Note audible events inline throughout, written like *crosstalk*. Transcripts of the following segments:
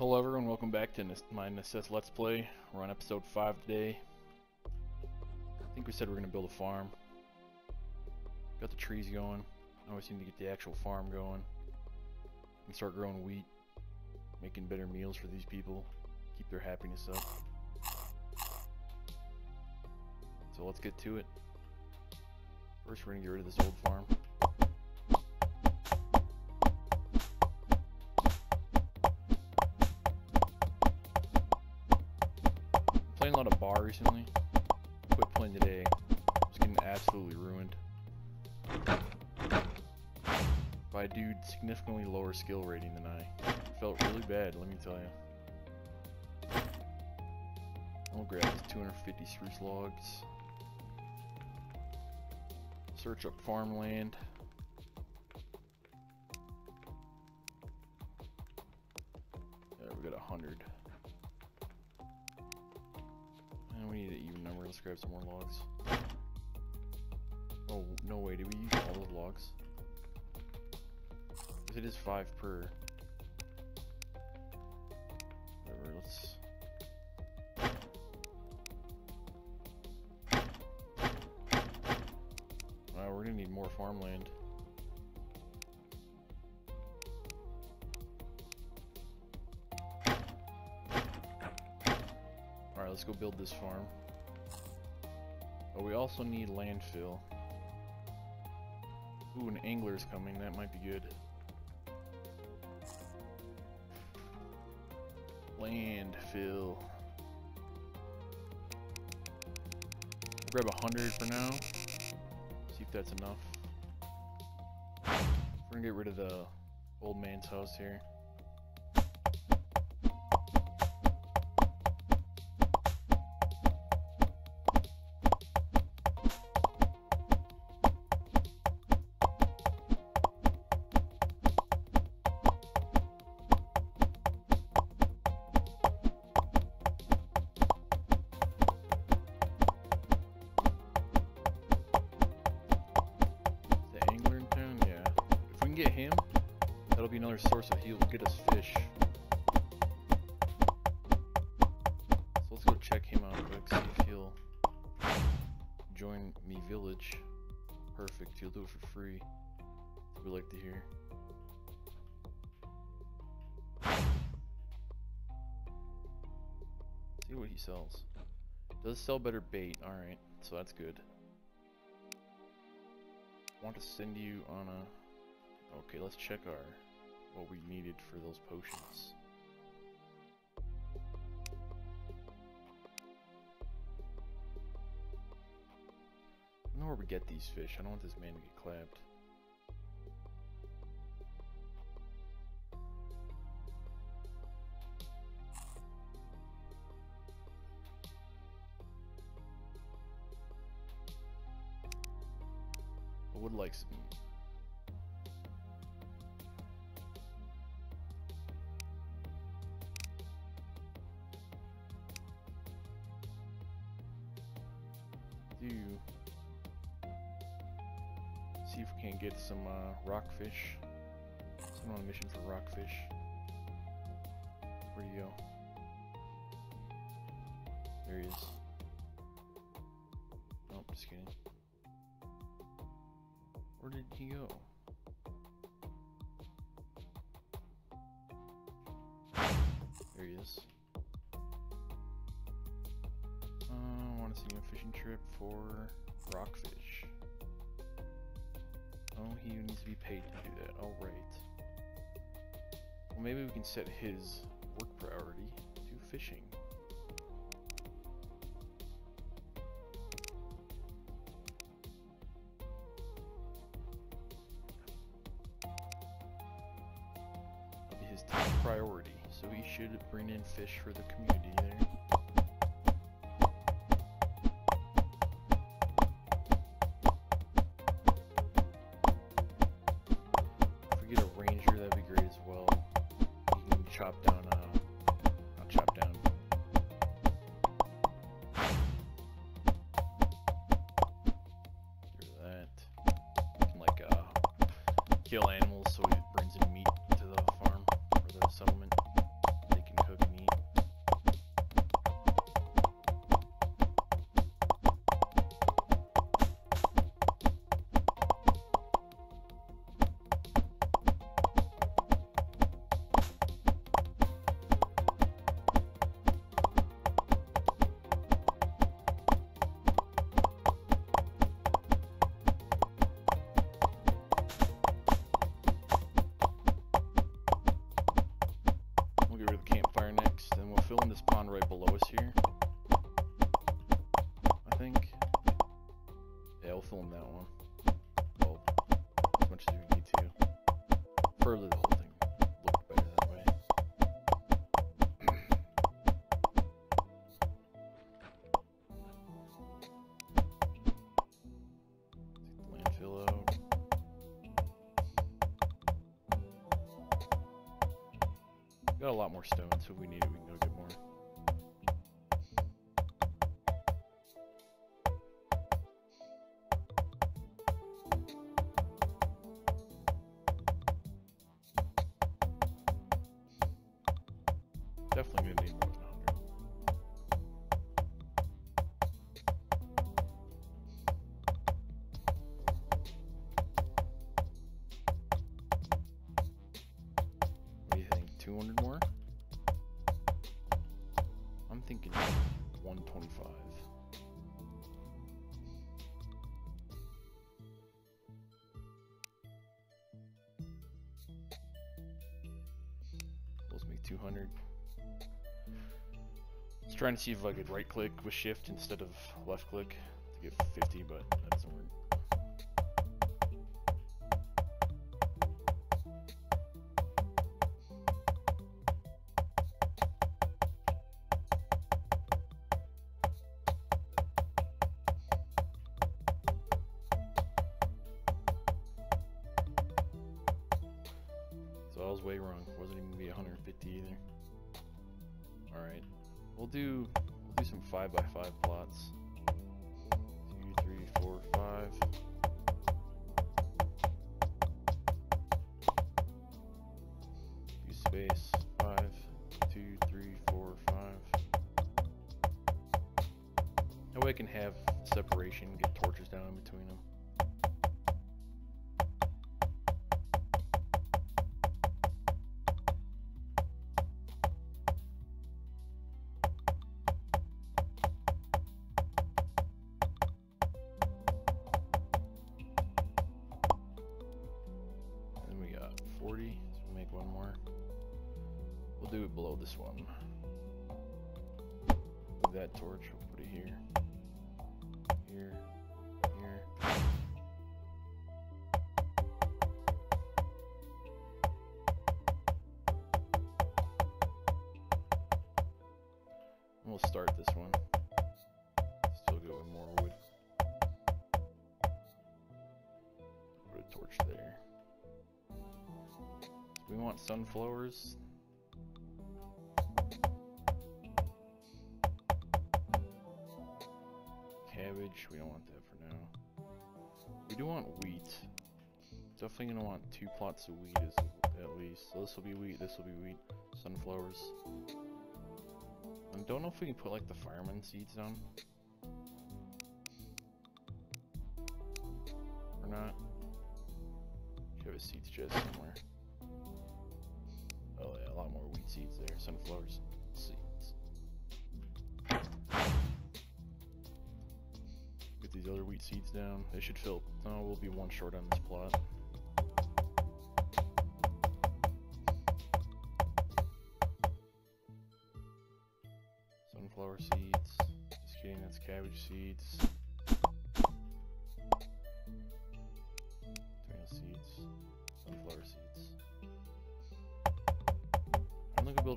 Hello everyone, welcome back to my Necesse Let's Play. We're on episode 5 today. I think we said we are going to build a farm. Got the trees going. Now we need to get the actual farm going. And start growing wheat. Making better meals for these people. Keep their happiness up. So let's get to it. First we're going to get rid of this old farm. Bar recently. Quit playing today. Just getting absolutely ruined. By a dude significantly lower skill rating than I. Felt really bad, let me tell you. I'll grab these 250 spruce logs. Search up farmland. Some more logs. Oh, no way. Did we use all those logs? Because it is five per. Whatever, let's. Wow, we're gonna need more farmland. Alright, let's go build this farm. Oh, we also need landfill. Ooh, an angler's coming. That might be good. Landfill. Grab a hundred for now. See if that's enough. We're gonna get rid of the old man's house here. Another source of he'll get us fish. So let's go check him out quick, see if he'll join me village. Perfect, he'll do it for free. We like to hear. See what he sells. Does sell better bait, alright, so that's good want to send you on a... Okay, let's check our... what we needed for those potions. I know where we get these fish. I don't want this man to get clapped. Rockfish. Someone on a mission for rockfish. Where'd he go? There he is. Nope, just kidding. Where did he go? There he is. Uh, I want to see a fishing trip for rockfish. He needs to be paid to do that. All right. Well, maybe we can set his work priority to fishing. That'll be his top priority, so he should bring in fish for the community there. Fill in that one. Well, as much as we need to. Further the whole thing look better that way. Landfill out. Got a lot more stone, so if we need it, we can go get more. Let's try and see if I could right click with shift instead of left click to get 50, but that doesn't work. So I was way wrong. Wasn't even gonna be 150 either. All right, we'll do we'll do some five by five plots. Two, three, four, five. Space. Five, two, three, four, five. That way I can have separation. Get torches down in between them. We want sunflowers. Cabbage, we don't want that for now. We do want wheat. Definitely gonna want two plots of wheat as, at least. So this will be wheat, this will be wheat. Sunflowers. I don't know if we can put like the firemone seeds on. Or not. Should have a seeds chest somewhere. Lot more wheat seeds there. Sunflowers seeds. Get these other wheat seeds down. They should fill. Oh, we'll be one short on this plot. Sunflower seeds. Just kidding, that's cabbage seeds.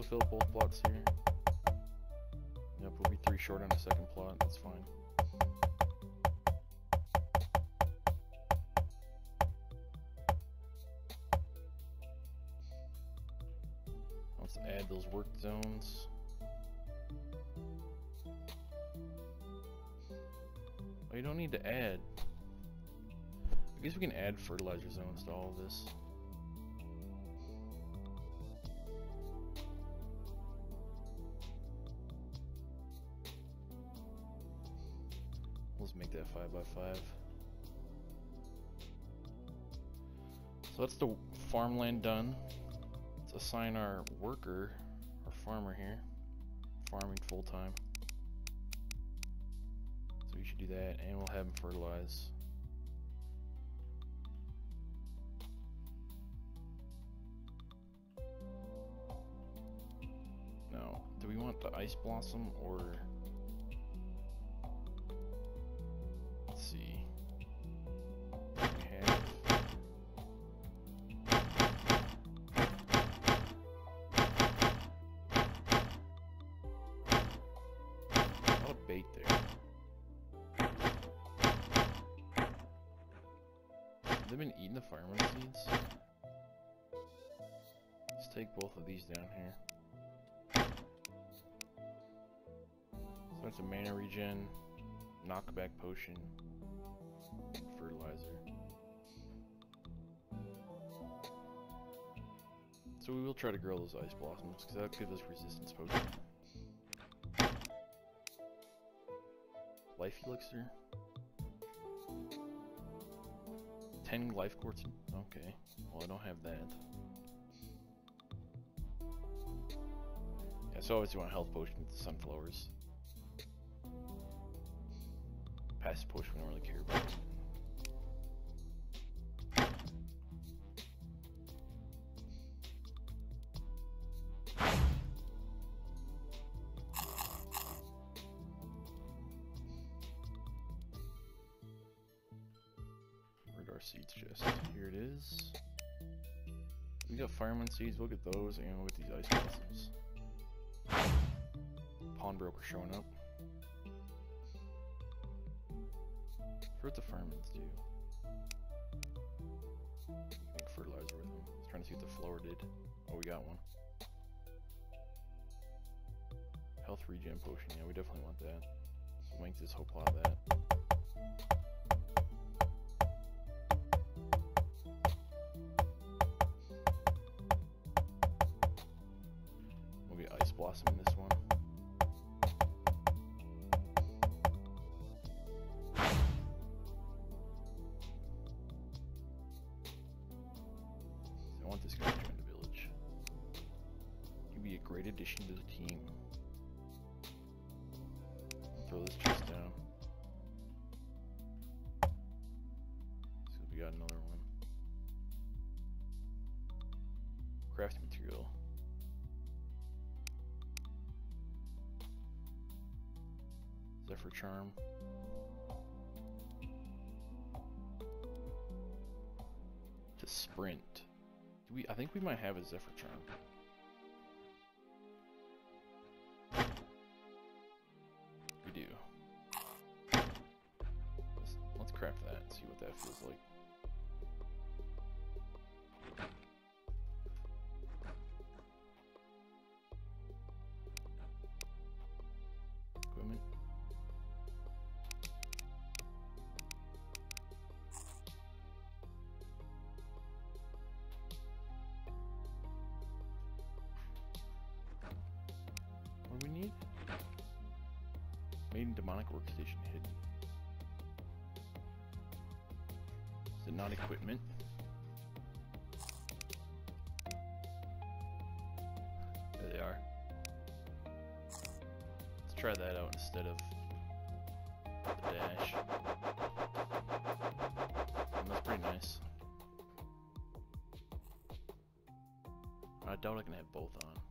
To fill both plots here. Yep, we'll be three short on the second plot, that's fine. Let's add those work zones. Oh, you don't need to add. I guess we can add fertilizer zones to all of this. Done. Let's assign our worker, our farmer here, farming full time. So we should do that, and we'll have him fertilize. No, do we want the ice blossom or been eating the firemone seeds? Let's take both of these down here. So it's a mana regen, knockback potion, fertilizer. So we will try to grow those ice blossoms, because that gives us resistance potion. Life elixir? 10 life quartz? Okay, well I don't have that. Yeah, so obviously want health potion with sunflowers. Passive potion we don't really care about. Seeds chest? Here it is. We got firemone seeds, we'll get those, and we'll get these ice blossoms. Pawnbroker showing up. Forget the firemones do. Make fertilizer with them. I trying to see what the flower did. Oh, we got one. Health regen potion. Yeah, we definitely want that. Make this whole plot of that. Blossom in this charm. To sprint. Do we? I think we might have a Zephyr charm. We do. Let's, let's craft that and see what that feels like. In demonic workstation hidden. Is it not equipment? There they are. Let's try that out instead of the dash. And that's pretty nice. I doubt I can have both on.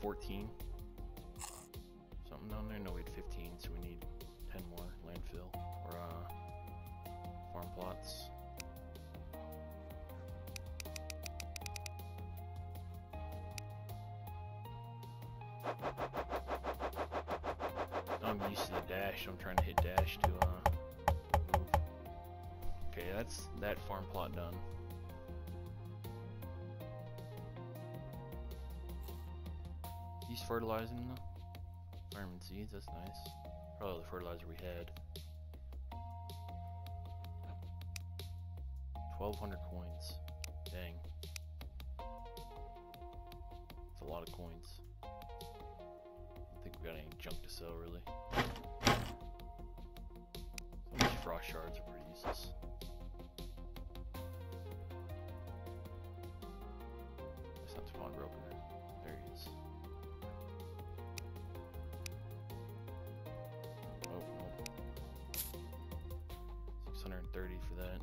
14. Something down there? No, we had 15, so we need 10 more landfill or uh, farm plots. I'm used to the dash. I'm trying to hit dash to uh, move. Okay, that's that farm plot done. Fertilizing the firemone seeds. That's nice. Probably the fertilizer we had. 1,200 coins. Dang. That's a lot of coins. I don't think we got any junk to sell really. So much shards are pretty useless. It's not pawnbroker. There 630 for that.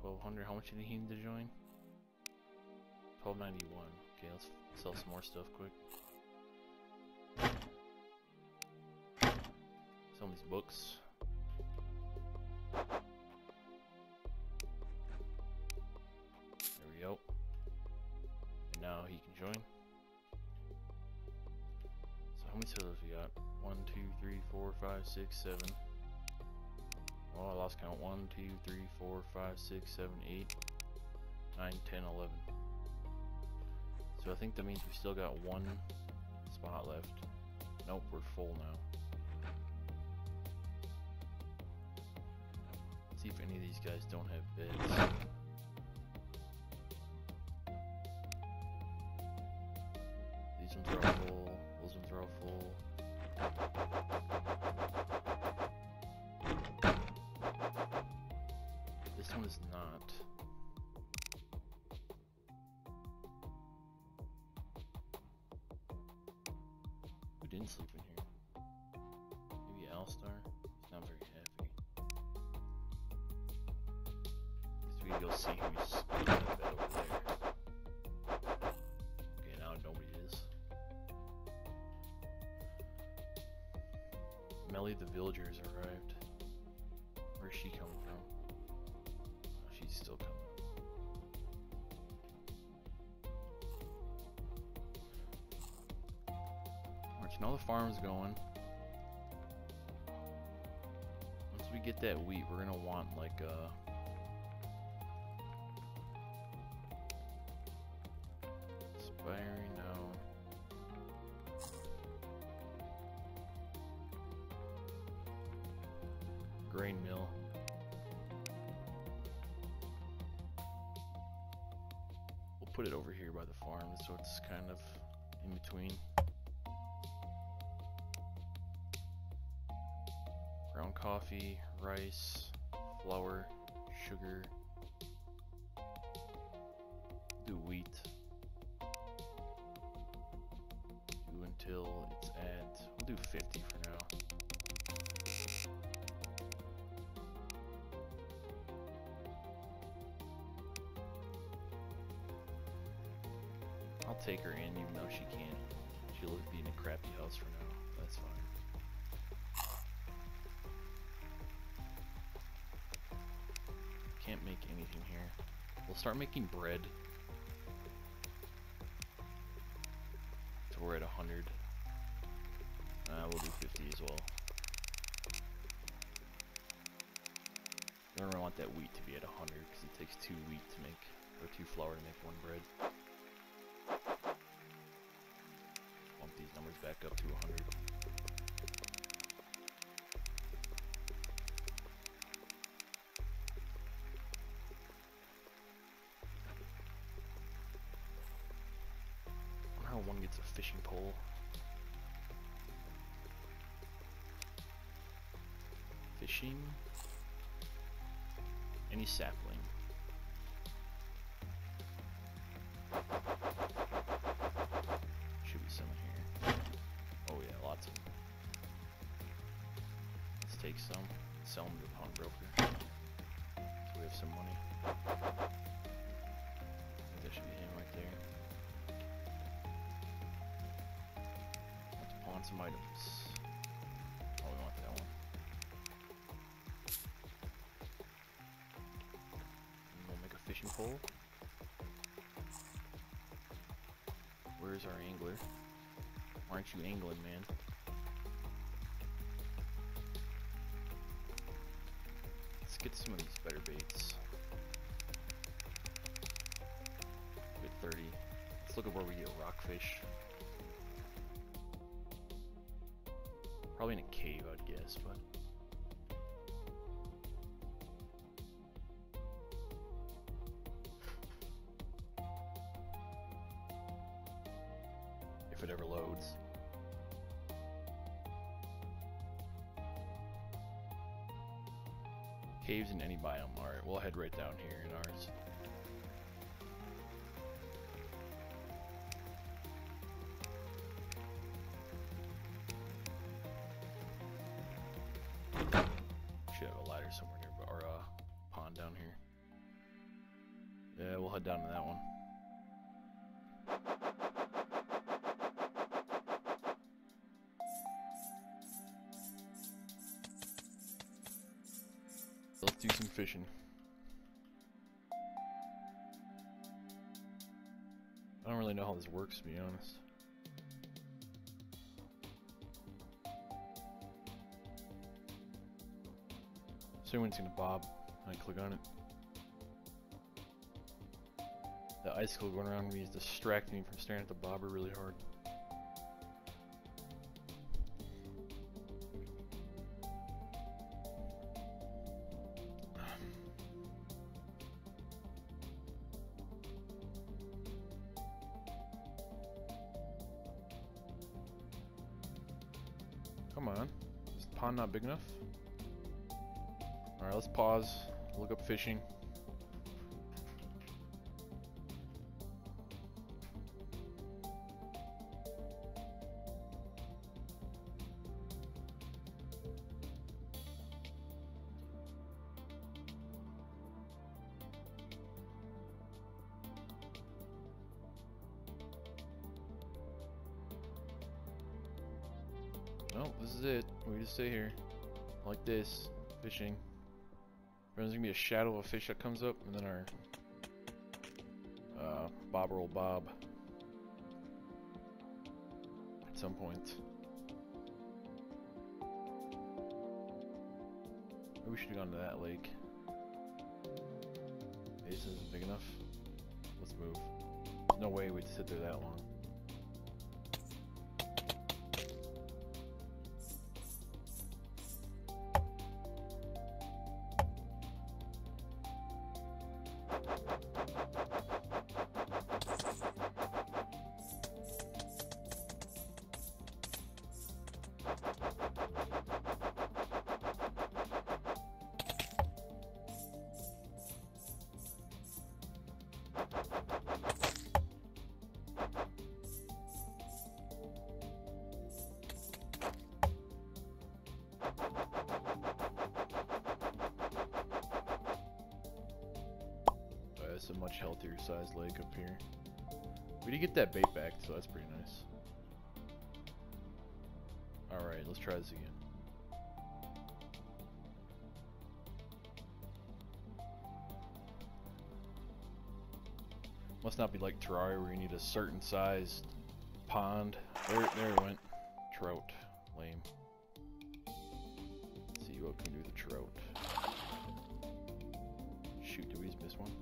Twelve hundred. How much did he need to join? Twelve ninety one. Okay, let's sell some more stuff quick. Some of these books. Five, six, seven. Oh, I lost count. One, two, three, four, five, six, seven, eight, nine, ten, eleven. So I think that means we still got one spot left. Nope, we're full now. see if any of these guys don't have beds. These ones are all full. Those ones are all full. One is not. Who didn't sleep in here? Maybe Alstar? He's not very happy. Guess we go see who's in that bed over there. Okay, now nobody is. Melly the villagers has So now the farm's going. Once we get that wheat, we're gonna want like uh, a Inspiring now. Grain mill. We'll put it over here by the farm so it's kind of in between. Coffee, rice, flour, sugar. Do wheat. Do until it's at. We'll do 50 for now. I'll take her in even though she can't. She'll be in a crappy house for now. Make anything here. We'll start making bread. So we're at 100. Uh, we'll do 50 as well. We're gonna want that wheat to be at 100 because it takes two wheat to make, or two flour to make one bread. Bump these numbers back up to 100. Fishing pole. Fishing. Any sapling. Should be some here. Oh yeah, lots of them. Let's take some, sell them to a pawnbroker. So we have some money. That should be him right there. Let's some items. Oh, we want that one. And we'll make a fishing pole. Where's our angler? Aren't you angling, man? Let's get some of these better baits. Get 30. Let's look at where we get rockfish. Probably in a cave, I would guess, but... if it ever loads. Caves in any biome. Alright, we'll head right down here in ours. Head down to that one. Let's do some fishing. I don't really know how this works, to be honest. So when it's gonna bob, I click on it. Icicle going around me is distracting me from staring at the bobber really hard. *sighs* Come on. Is the pond not big enough? Alright, let's pause. Look up fishing. Nope, this is it. We just stay here. Like this. Fishing. There's gonna be a shadow of a fish that comes up, and then our uh, bobber will bob at some point. Maybe we should have gone to that lake. This isn't big enough. Let's move. There's no way we'd sit there that long. A much healthier sized lake up here. We did get that bait back, so that's pretty nice. Alright, let's try this again. Must not be like Terraria where you need a certain sized pond. There, there it went. Trout. Lame. Let's see what can do the trout. Shoot, did we just miss one?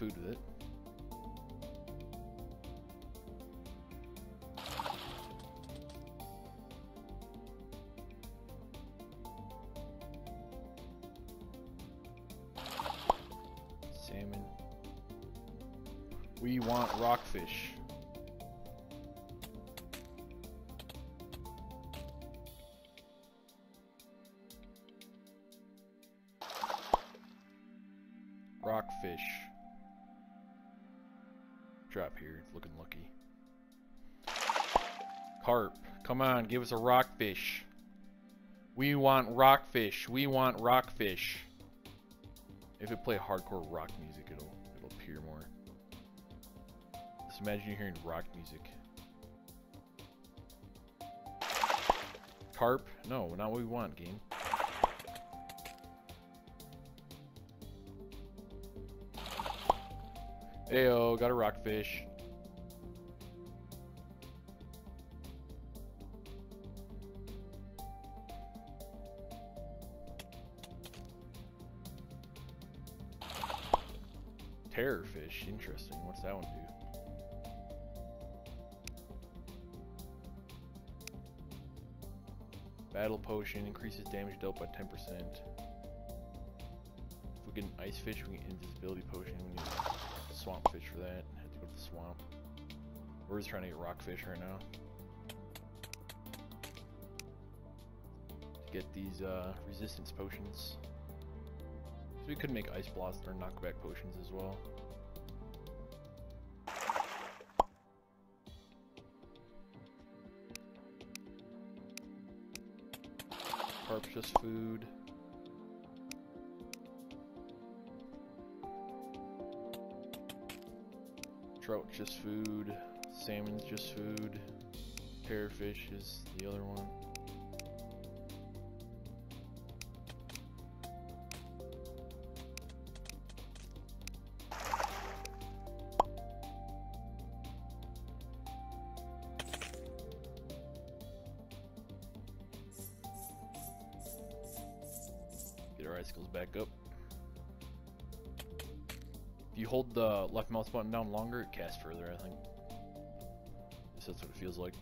Food with it. Salmon. We want rockfish. Come on, give us a rockfish. We want rockfish. We want rockfish. If it play hardcore rock music, it'll it'll appear more. Just imagine you're hearing rock music. Carp? No, not what we want, game. Ayo, got a rockfish. Terrorfish, interesting. What's that one do? Battle potion increases damage dealt by 10%. If we get an ice fish, we get invisibility potion. We need a swamp fish for that. Have to go to the swamp. We're just trying to get rockfish right now. To get these uh, resistance potions. We could make ice blast or knockback potions as well. Carp just food. Trout just food. Salmon's just food. Parrotfish is the other one. Left mouse button down longer, it casts further, I think. At least that's what it feels like.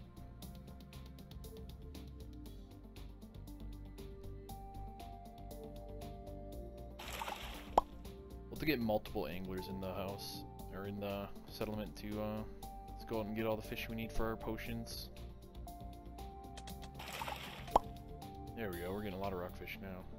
We'll have to get multiple anglers in the house, or in the settlement to, uh, let's go out and get all the fish we need for our potions. There we go, we're getting a lot of rockfish now.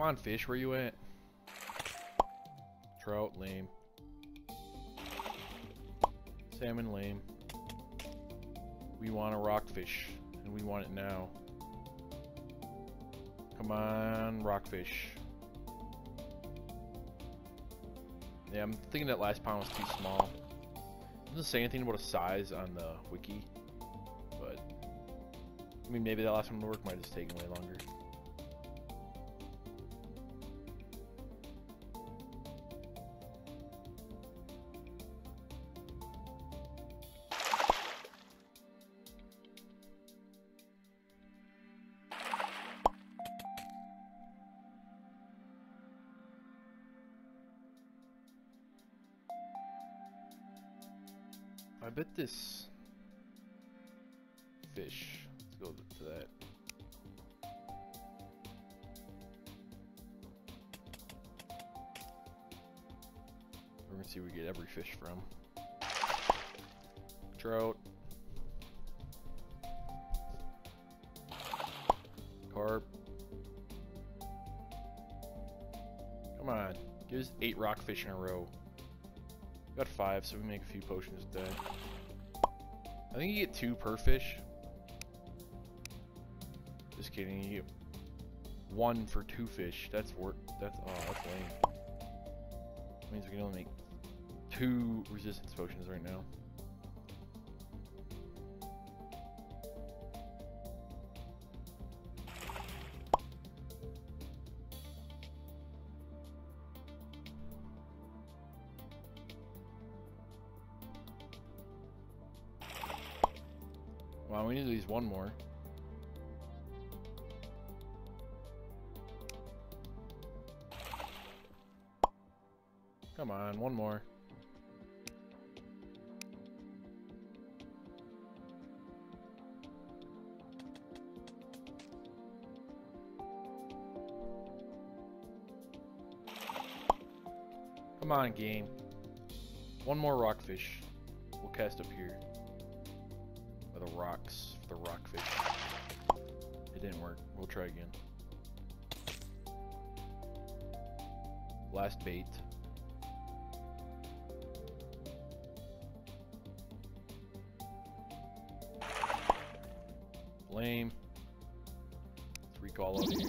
Come on, fish, where you at? Trout, lame. Salmon, lame. We want a rockfish, and we want it now. Come on, rockfish. Yeah, I'm thinking that last pound was too small. Doesn't say anything about a size on the wiki, but I mean, maybe that last one to work might have just taken way longer. This fish. Let's go to that. We're gonna see where we get every fish from. Trout. Carp. Come on. Give us eight rockfish in a row. Got five, so we make a few potions a day. I think you get two per fish. Just kidding, you get one for two fish. That's work. That's oh, that's lame. means we can only make two resistance potions right now. One more. Come on, one more. Come on, game. One more rockfish. We'll cast up here. The rockfish. It didn't work. We'll try again. Last bait. Lame. Let's recall here.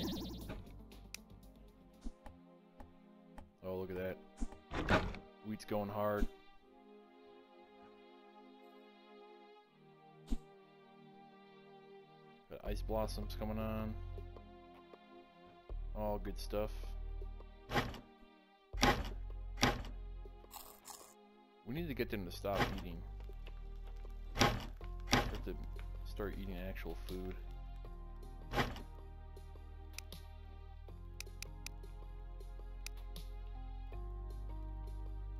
Oh, look at that. Wheat's going hard. Ice blossoms coming on. All good stuff. We need to get them to stop eating. Start to start eating actual food.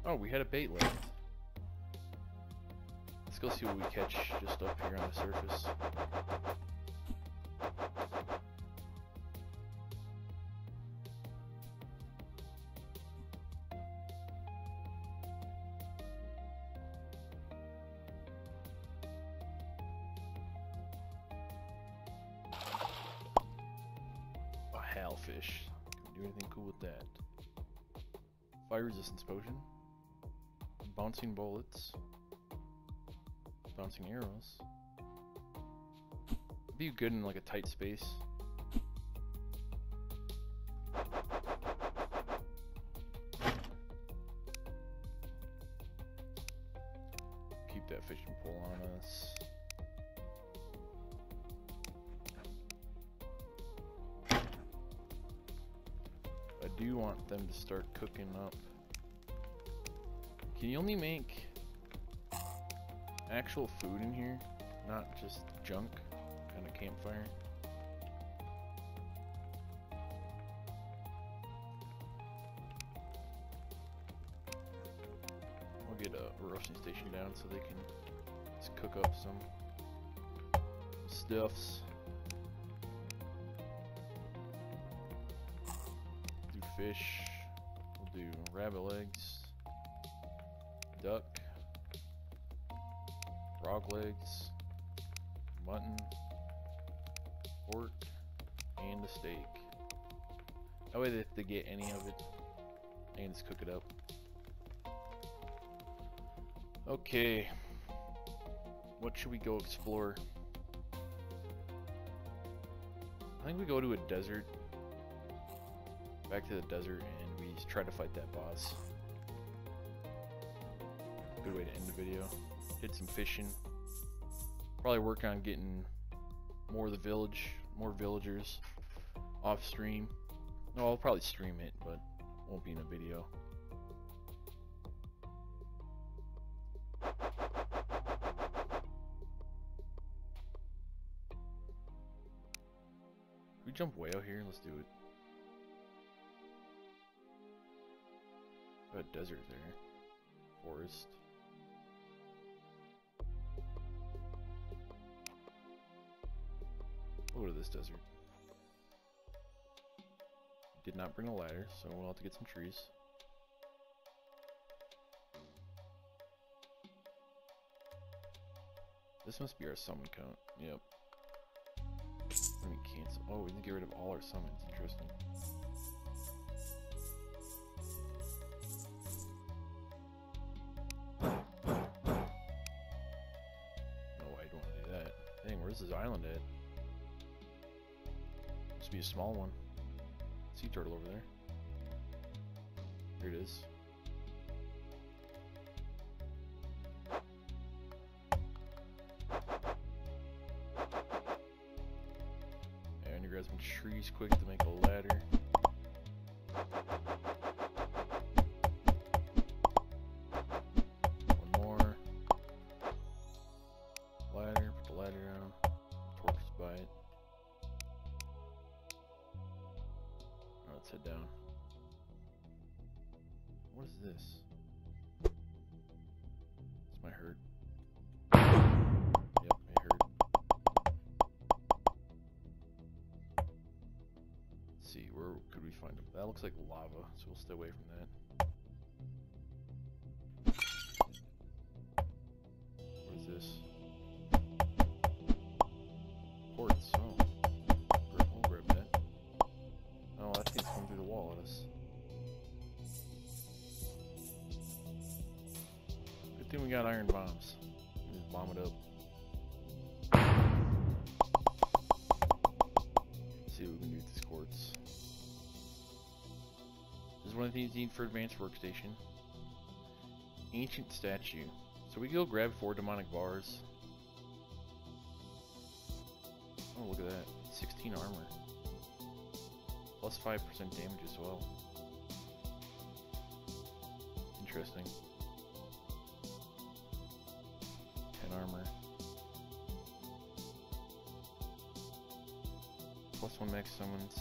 Oh, we had a bait left. Let's go see what we catch just up here on the surface. Potion. Bouncing bullets. Bouncing arrows. Be good in like a tight space. Keep that fishing pole on us. I do want them to start cooking up. Can you only make actual food in here? Not just junk? Kind of campfire? I'll get a roasting station down so they can just cook up some stuffs. Do fish. We'll do rabbit legs, duck, frog legs, mutton, pork, and a steak. That way, they get any of it, and just cook it up. Okay. What should we go explore? I think we go to a desert. Back to the desert and we try to fight that boss. Good way to end the video. Did some fishing. Probably work on getting more of the village, more villagers off stream. No, I'll probably stream it, but won't be in a video. we jump way out here? Let's do it. Got a desert there. Forest. Not bring a ladder, so we'll have to get some trees. This must be our summon count. Yep. Let me cancel. Oh, we can get rid of all our summons. Interesting. No, I don't want to do that. Dang, where's this island at? Must be a small one. Sea turtle over there. Here it is. Find them? That looks like lava, so we'll stay away from that. Need for advanced workstation. Ancient statue. So we go grab four demonic bars. Oh, look at that. 16 armor. Plus 5% damage as well. Interesting. 10 armor. Plus one max summons.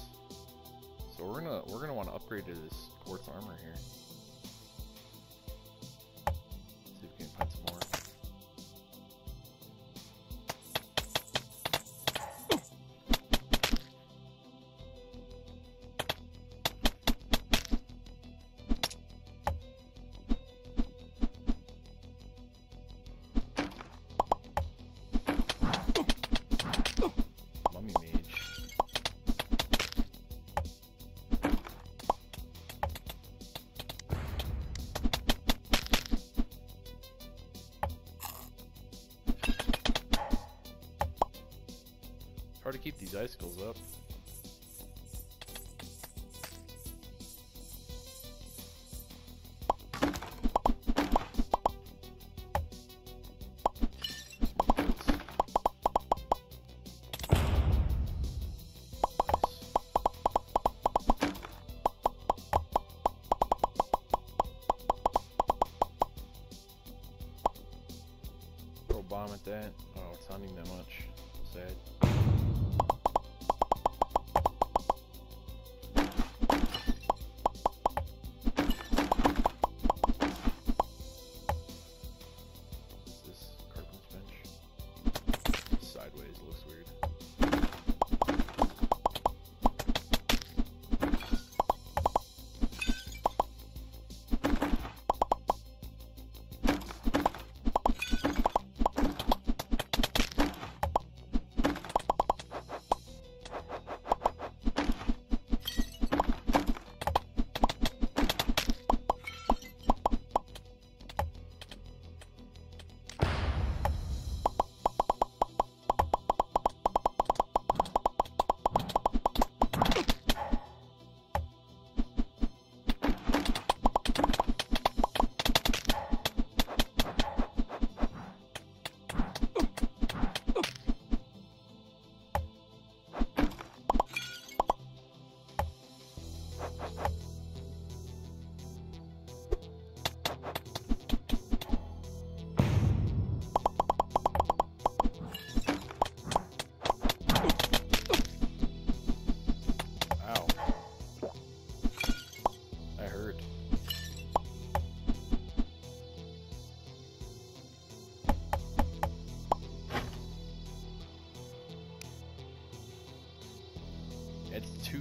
So we're gonna we're gonna want to upgrade to this quartz armor here. These icicles up. bomb at that. Oh, it's even that much. Sad.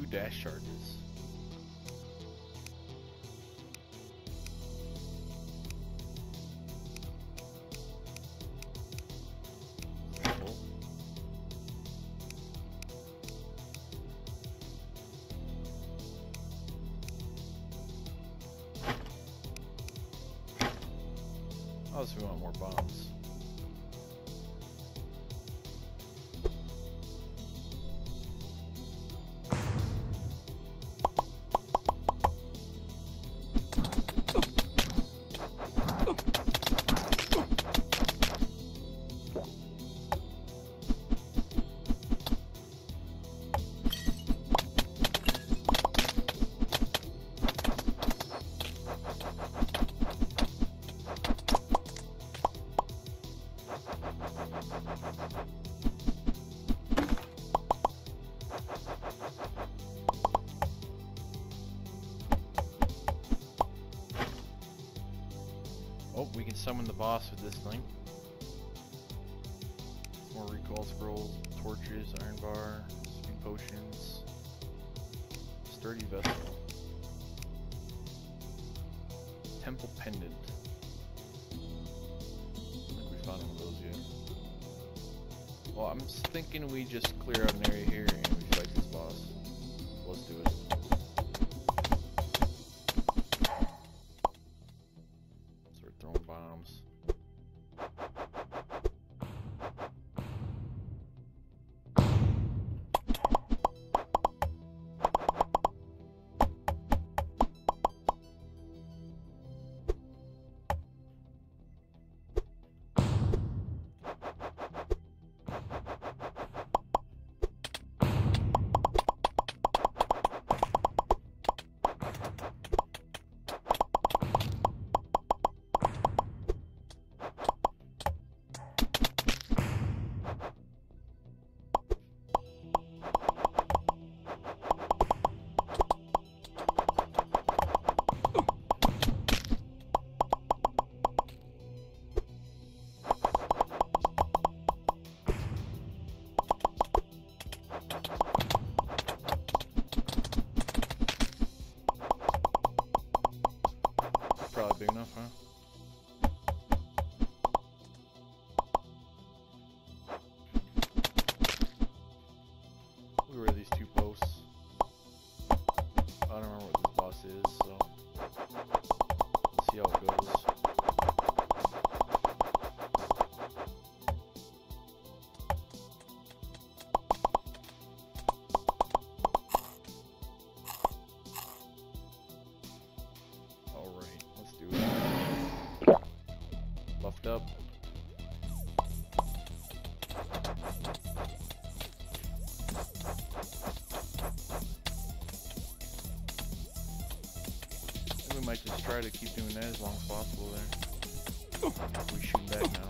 Dash charges. Summon the boss with this thing. More recall scrolls, torches, iron bar, speed potions, sturdy vessel, temple pendant. I think we found one of those yet. Well, I'm thinking we just clear out an area here just try to keep doing that as long as possible there. We shooting back now.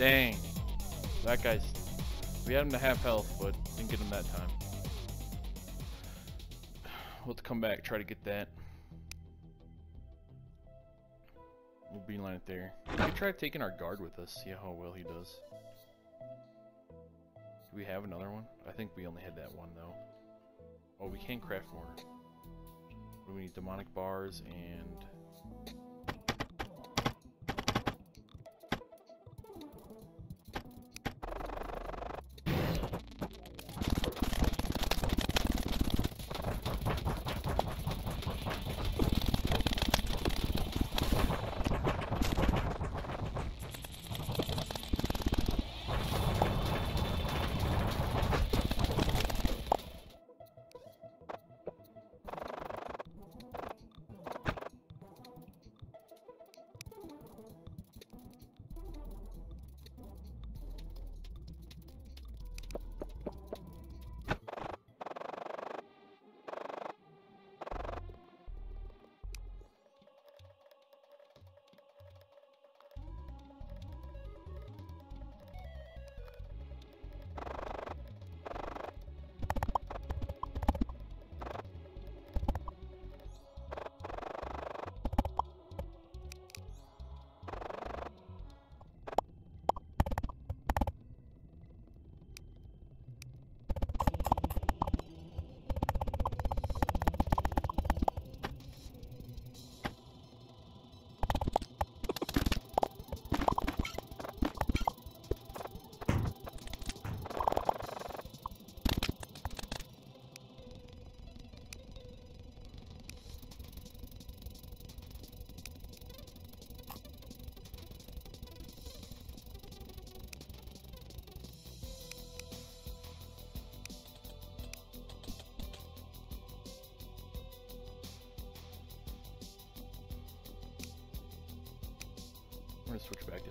Dang. That guy's. We had him to half health, but didn't get him that time. We'll have to come back, try to get that. We'll beeline it there. We could try taking our guard with us, see how oh, well he does. Do we have another one? I think we only had that one though. Oh, we can craft more. We need? Demonic bars and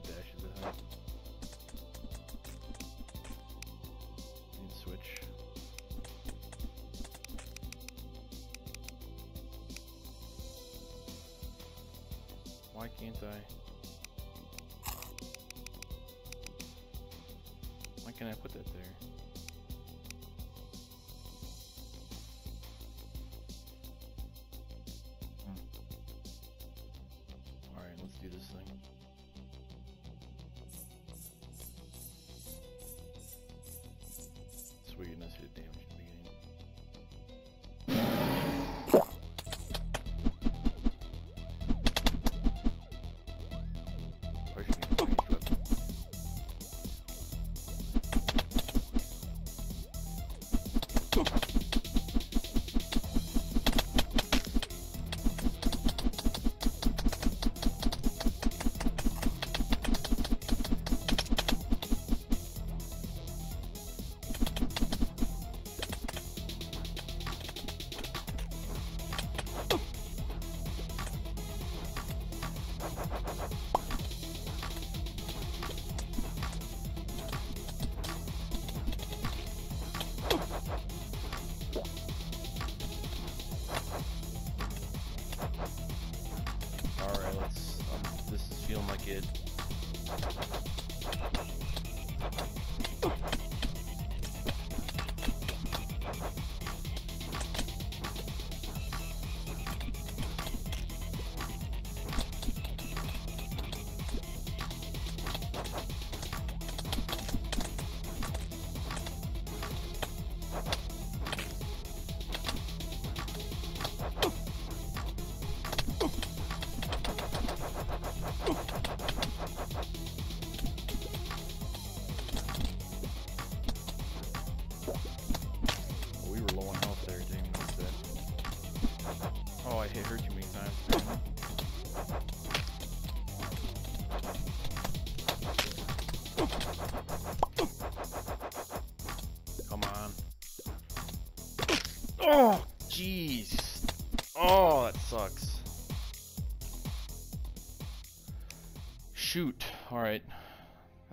dashes. Think. Need switch. Why can't I? Why can't I put that there?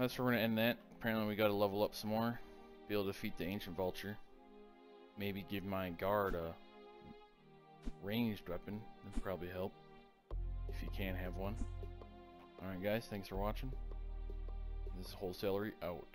That's where we're gonna end that. Apparently we gotta level up some more. Be able to defeat the ancient vulture. Maybe give my guard a ranged weapon. That'd probably help. If you can have one. Alright guys, thanks for watching. This is Whole Celery out.